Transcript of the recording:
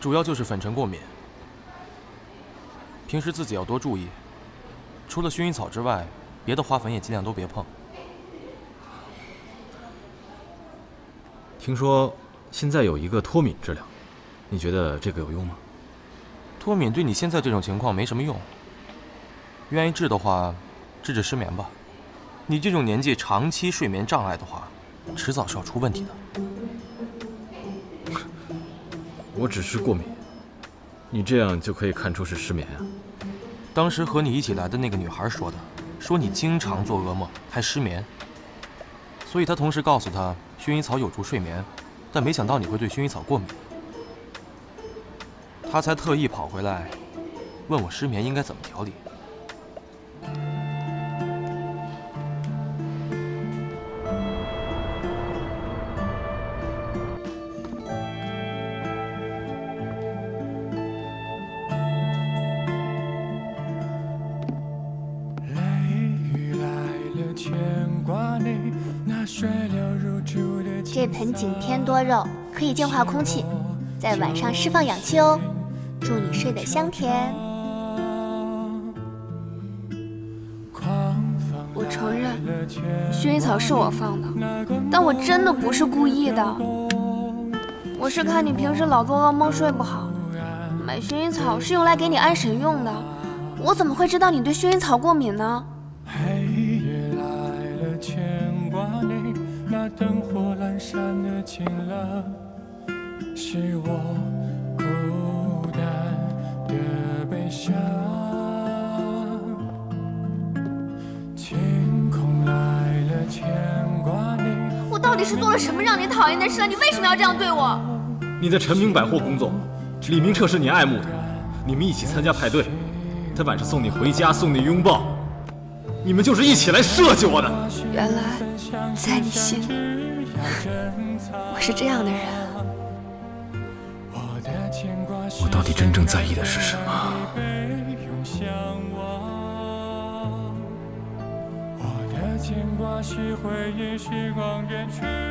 主要就是粉尘过敏，平时自己要多注意。除了薰衣草之外，别的花粉也尽量都别碰。听说现在有一个脱敏治疗，你觉得这个有用吗？脱敏对你现在这种情况没什么用。愿意治的话，治治失眠吧。你这种年纪，长期睡眠障碍的话，迟早是要出问题的。我只是过敏，你这样就可以看出是失眠啊？当时和你一起来的那个女孩说的，说你经常做噩梦，还失眠。所以她同时告诉她，薰衣草有助睡眠，但没想到你会对薰衣草过敏。她才特意跑回来，问我失眠应该怎么调理。这盆景天多肉，可以净化空气，在晚上释放氧气哦，祝你睡得香甜。我承认，薰衣草是我放的，但我真的不是故意的。我是看你平时老做噩梦睡不好，买薰衣草是用来给你安神用的。我怎么会知道你对薰衣草过敏呢？灯火阑珊的晴朗，是我孤单的悲伤。晴空来了，牵挂你。我到底是做了什么让你讨厌的事？你为什么要这样对我？你在陈明百货工作，李明彻是你爱慕的，你们一起参加派对，他晚上送你回家，送你拥抱，你们就是一起来设计我的。原来。在你心里，我是这样的人。我到底真正在意的是什么？我的牵挂是回忆时光远去。